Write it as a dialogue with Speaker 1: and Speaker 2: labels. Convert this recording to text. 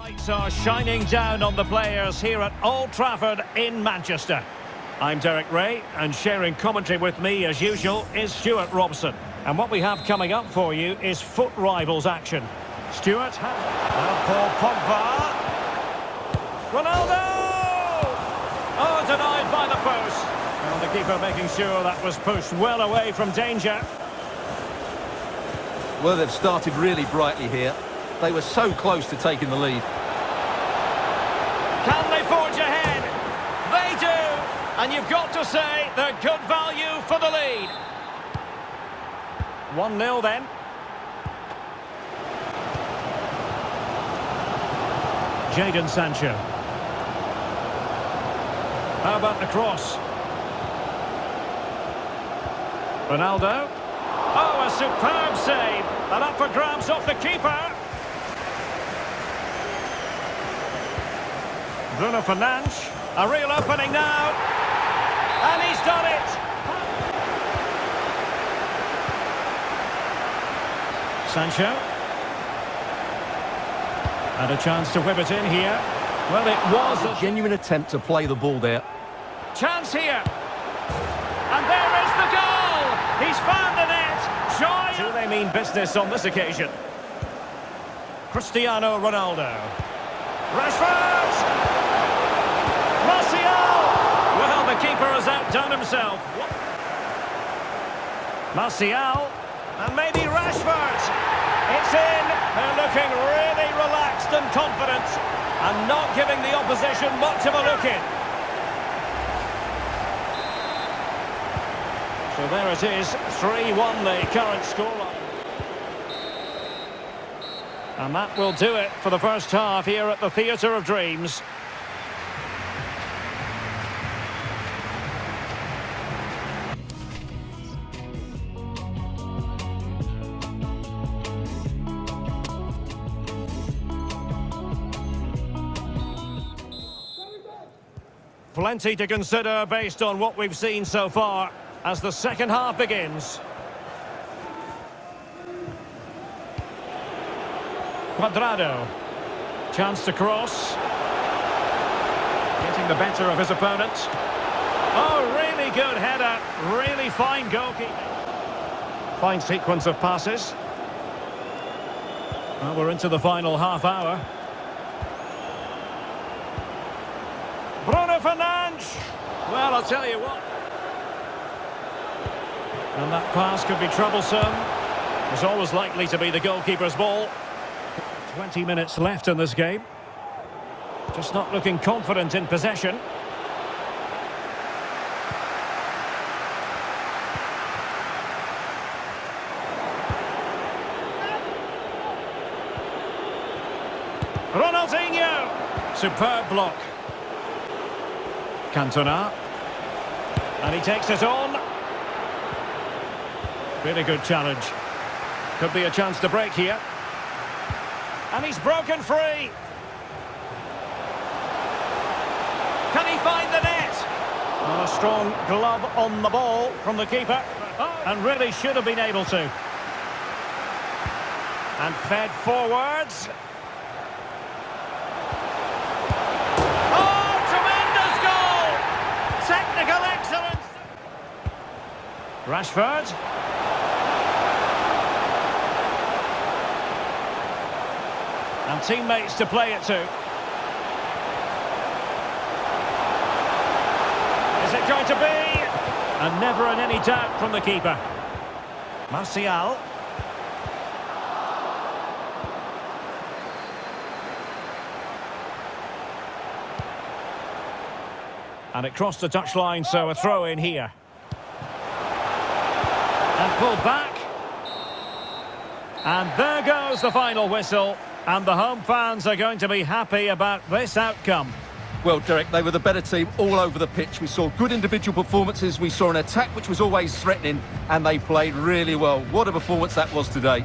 Speaker 1: Lights are shining down on the players here at Old Trafford in Manchester. I'm Derek Ray, and sharing commentary with me, as usual, is Stuart Robson. And what we have coming up for you is FUT Rivals action. Stuart, now Paul Pogba. Ronaldo! Oh, denied by the post. And the keeper making sure that was pushed well away from danger.
Speaker 2: Well, they've started really brightly here. They were so close to taking the lead.
Speaker 1: Can they forge ahead? They do! And you've got to say they're good value for the lead. 1-0 then. Jadon Sancho. How about the cross? Ronaldo. Oh, a superb save. And up for grabs off the keeper. Bruno Fernandes. A real opening now. And he's done it. Sancho. And a chance to whip it in here. Well, it was
Speaker 2: A genuine attempt to play the ball there.
Speaker 1: Chance here. And there is the goal. He's found the net. Joy. Do they mean business on this occasion? Cristiano Ronaldo. Rashford. Martial. Well, the keeper has outdone himself. Martial. And maybe Rashford. It's in. They're looking really relaxed and confident. And not giving the opposition much of a look in. So there it is, 3-1 the current scoreline. And that will do it for the first half here at the Theatre of Dreams. Plenty to consider based on what we've seen so far as the second half begins. Cuadrado. Chance to cross. Getting the better of his opponent. Oh, really good header. Really fine goalkeeping. Fine sequence of passes. Well, we're into the final half hour. Bruno Well, I'll tell you what. And that pass could be troublesome. It's always likely to be the goalkeeper's ball. 20 minutes left in this game. Just not looking confident in possession. Ronaldinho! Superb block. Cantona. And he takes it on. Really good challenge. Could be a chance to break here. And he's broken free. Can he find the net? Well, a strong glove on the ball from the keeper. And really should have been able to. And fed forwards. Rashford. And teammates to play it to. Is it going to be? And never in any doubt from the keeper. Martial. And it crossed the touchline, so a throw in here. Pulled back. And there goes the final whistle. And the home fans are going to be happy about this outcome.
Speaker 2: Well, Derek, they were the better team all over the pitch. We saw good individual performances. We saw an attack which was always threatening, and they played really well. What a performance that was today.